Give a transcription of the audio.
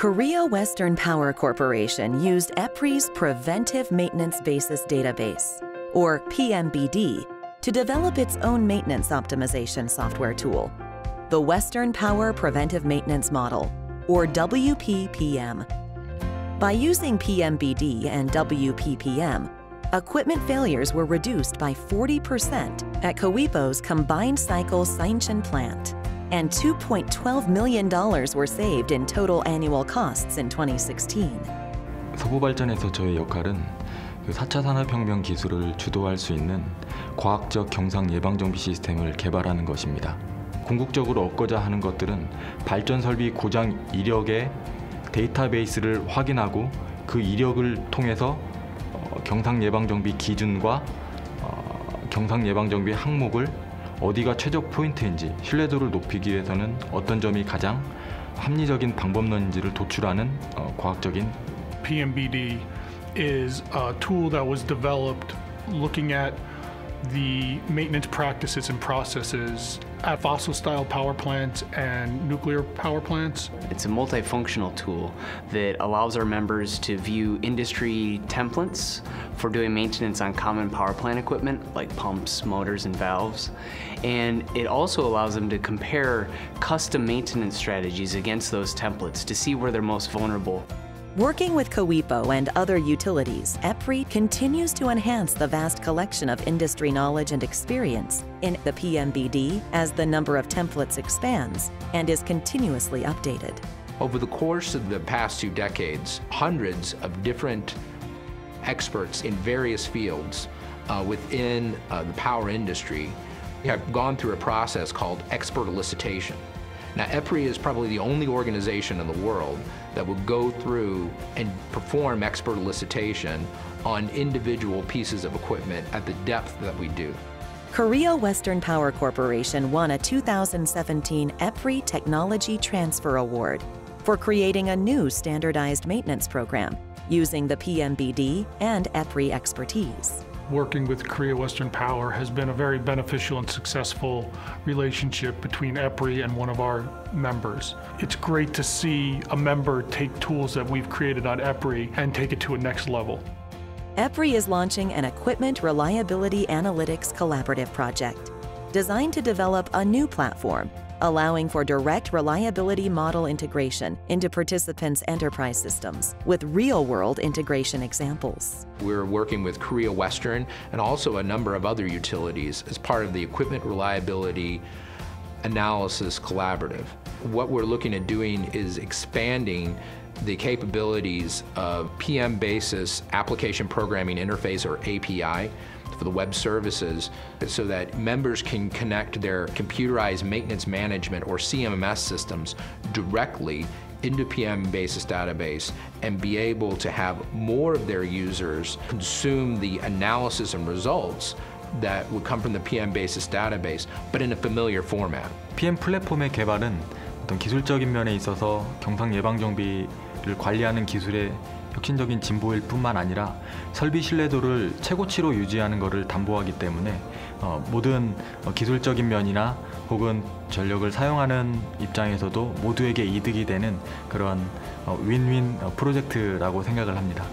Korea Western Power Corporation used EPRI's Preventive Maintenance Basis Database, or PMBD, to develop its own maintenance optimization software tool, the Western Power Preventive Maintenance Model, or WPPM. By using PMBD and WPPM, equipment failures were reduced by 40% at KOWEPO's combined cycle Seoincheon plant, and $2.12 million were saved in total annual costs in 2016. 서부 발전에서 저의 역할은 그 4차 산업혁명 기술을 주도할 수 있는 과학적 경상 예방 정비 시스템을 개발하는 것입니다. 궁극적으로 얻고자 하는 것들은 발전 설비 고장 이력의 데이터베이스를 확인하고 그 이력을 통해서 경상 예방 정비 기준과 경상 예방 정비 항목을 어디가 최적 포인트인지 신뢰도를 높이기 위해서는 어떤 점이 가장 합리적인 방법론인지를 도출하는 과학적인 PMBD is a tool that was developed looking at the maintenance practices and processes at fossil style power plants and nuclear power plants. It's a multifunctional tool that allows our members to view industry templates for doing maintenance on common power plant equipment like pumps, motors, and valves. And it also allows them to compare custom maintenance strategies against those templates to see where they're most vulnerable. Working with KOWEPO and other utilities, EPRI continues to enhance the vast collection of industry knowledge and experience in the PMBD as the number of templates expands and is continuously updated. Over the course of the past two decades, hundreds of different experts in various fields uh, within uh, the power industry have gone through a process called expert elicitation. Now, EPRI is probably the only organization in the world that will go through and perform expert elicitation on individual pieces of equipment at the depth that we do. Korea Western Power Corporation won a 2017 EPRI Technology Transfer Award for creating a new standardized maintenance program using the PMBD and EPRI expertise working with Korea Western Power has been a very beneficial and successful relationship between EPRI and one of our members. It's great to see a member take tools that we've created on EPRI and take it to a next level. EPRI is launching an Equipment Reliability Analytics Collaborative project designed to develop a new platform allowing for direct reliability model integration into participants' enterprise systems with real-world integration examples. We're working with Korea Western and also a number of other utilities as part of the Equipment Reliability Analysis Collaborative. What we're looking at doing is expanding the capabilities of PM Basis Application Programming Interface, or API, for the web services so that members can connect their computerized maintenance management or CMMS systems directly into PM Basis database and be able to have more of their users consume the analysis and results that would come from the PM Basis database, but in a familiar format. PM 플랫폼의 개발은 어떤 기술적인 면에 있어서 경상 예방 정비를 관리하는 기술의 혁신적인 진보일 뿐만 아니라 설비 신뢰도를 최고치로 유지하는 것을 담보하기 때문에 어, 모든 어, 기술적인 면이나 혹은 전력을 사용하는 입장에서도 모두에게 이득이 되는 그런 어, 윈윈 프로젝트라고 생각을 합니다.